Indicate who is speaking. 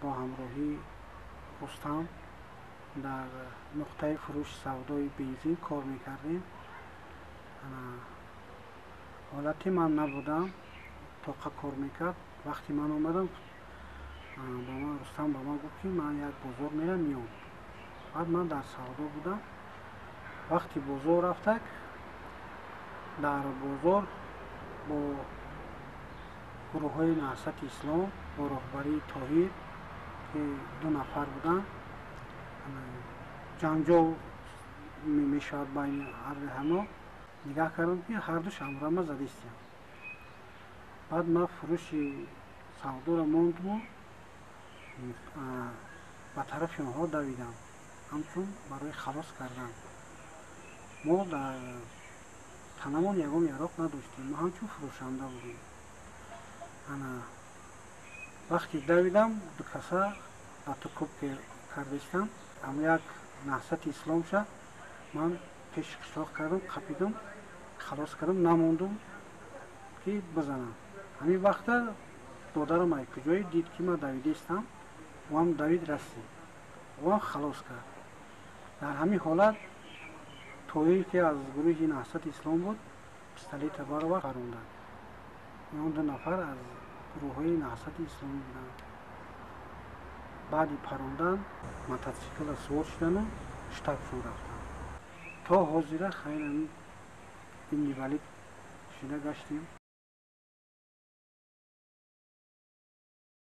Speaker 1: бо ҳамроҳии рустам дар нуқтаи фурӯши савдои бензин кор мекардем ҳолати ман набудам тоқа кор мекард вақти ман омадам ба ман рустам ба ман гуфт ки ман як бозор мерам меом баъд ман дар савдо будам вақти бозор рафтак дар бозор бо гурӯҳҳои наҳсати ислом бо роҳбарии тоҳир ки ду нафар буданд. Ҷанҷол мешавад байни ҳарди ҳама. Нигаҳ кардам ки ҳардуш амрама задистем. Баъд ман фурӯши савдоро мондуму ба тарафи онҳо давидам. Ҳамчун барои халос кардан. Мо дар танамон ягон яроқ надоштем. Мо ҳамчун фурӯшанда будем. Ана вақти давидам ду каса атукуб кардистам ам як наҳсати исломша ман пеши қишлоқ кардам қапидам халос кардам намондум ки бизанам. Ҳамин вақта додарам ай куҷое дид ки ман давидистам вам давид расти. Вам халос кард. Дар ҳамин ҳолат тоир ки аз гурӯҳи наҳсати ислом буд пистолета баровар парондад он ду нафар аз гурӯҳҳои наҳсати исломӣ буданд баъди парондан мототсикла сувор шудану штабшон рафтам то ҳозира хайр ин инвалид шуда гаштем